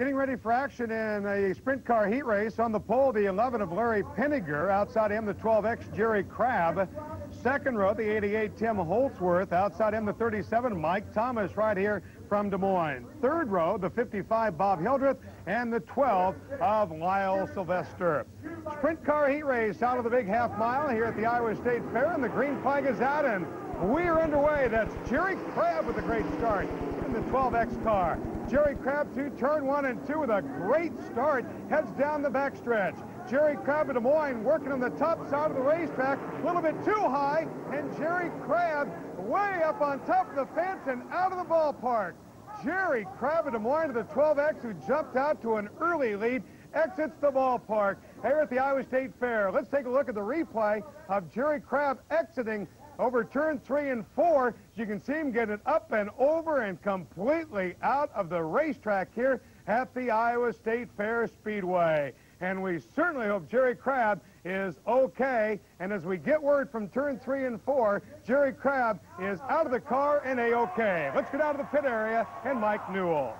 Getting ready for action in a sprint car heat race on the pole, the 11 of Larry Pinniger. Outside him, the 12X Jerry Crabb. Second row, the 88 Tim Holtzworth. Outside him, the 37 Mike Thomas right here from Des Moines. Third row, the 55 Bob Hildreth and the 12 of Lyle Sylvester. Sprint car heat race out of the big half mile here at the Iowa State Fair, and the green flag is out, and we are underway. That's Jerry Crabb with a great start in the 12X car. Jerry Crabb to turn one and two with a great start, heads down the backstretch. Jerry Crabb of Des Moines working on the top side of the racetrack, a little bit too high, and Jerry Crabb way up on top of the fence and out of the ballpark. Jerry Crabb of Des Moines of the 12X who jumped out to an early lead exits the ballpark here at the Iowa State Fair. Let's take a look at the replay of Jerry Crabb exiting over turn three and four. You can see him getting up and over and completely out of the racetrack here at the Iowa State Fair Speedway. And we certainly hope Jerry Crabb is okay. And as we get word from turn three and four, Jerry Crabb is out of the car and a-okay. Let's get out of the pit area and Mike Newell.